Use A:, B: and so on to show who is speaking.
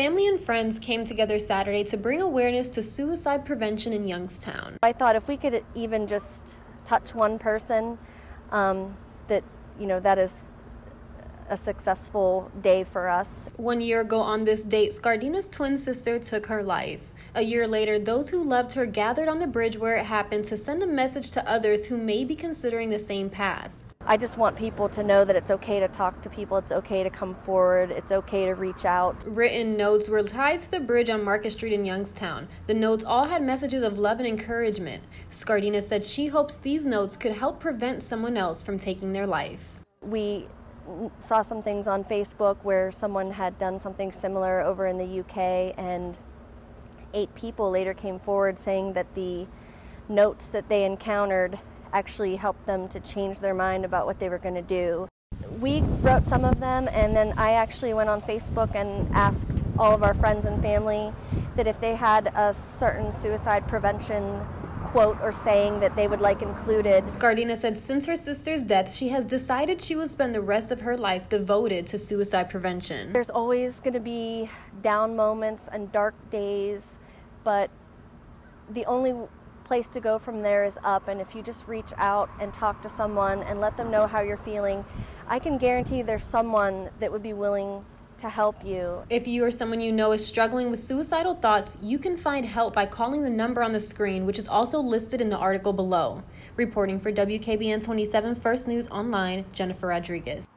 A: Family and friends came together Saturday to bring awareness to suicide prevention in Youngstown.
B: I thought if we could even just touch one person, um, that you know that is a successful day for us.
A: One year ago on this date, Scardina's twin sister took her life. A year later, those who loved her gathered on the bridge where it happened to send a message to others who may be considering the same path.
B: I just want people to know that it's okay to talk to people, it's okay to come forward, it's okay to reach out.
A: Written notes were tied to the bridge on Market Street in Youngstown. The notes all had messages of love and encouragement. Scardina said she hopes these notes could help prevent someone else from taking their life.
B: We saw some things on Facebook where someone had done something similar over in the UK, and eight people later came forward saying that the notes that they encountered actually helped them to change their mind about what they were going to do. We wrote some of them, and then I actually went on Facebook and asked all of our friends and family that if they had a certain suicide prevention quote or saying that they would like included.
A: Scardina said since her sister's death, she has decided she will spend the rest of her life devoted to suicide prevention.
B: There's always going to be down moments and dark days, but the only place to go from there is up. And if you just reach out and talk to someone and let them know how you're feeling, I can guarantee there's someone that would be willing to help you.
A: If you or someone you know is struggling with suicidal thoughts, you can find help by calling the number on the screen, which is also listed in the article below. Reporting for WKBN 27 First News Online, Jennifer Rodriguez.